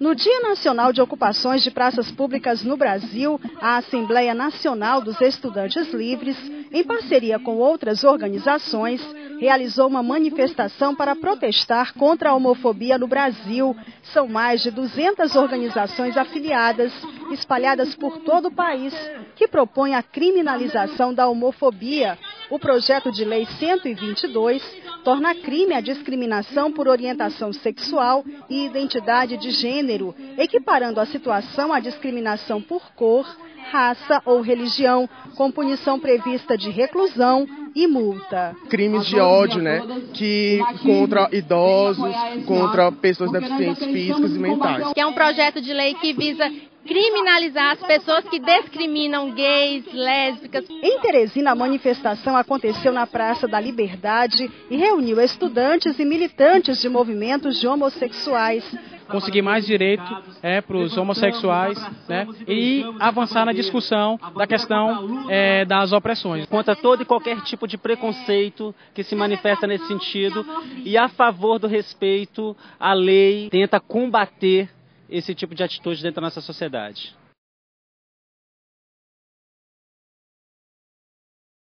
No Dia Nacional de Ocupações de Praças Públicas no Brasil, a Assembleia Nacional dos Estudantes Livres, em parceria com outras organizações, realizou uma manifestação para protestar contra a homofobia no Brasil. São mais de 200 organizações afiliadas, espalhadas por todo o país, que propõem a criminalização da homofobia. O projeto de lei 122 torna crime a discriminação por orientação sexual e identidade de gênero, equiparando a situação à discriminação por cor, raça ou religião, com punição prevista de reclusão e multa. Crimes de ódio, né? Que contra idosos, contra pessoas deficientes físicas e mentais. Que é um projeto de lei que visa criminalizar as pessoas que discriminam gays, lésbicas. Em Teresina, a manifestação aconteceu na Praça da Liberdade e reuniu estudantes e militantes de movimentos de homossexuais. Conseguir mais direito é, para os homossexuais né, e avançar na discussão da questão é, das opressões. Contra todo e qualquer tipo de preconceito que se manifesta nesse sentido e a favor do respeito à lei, tenta combater esse tipo de atitude dentro da nossa sociedade.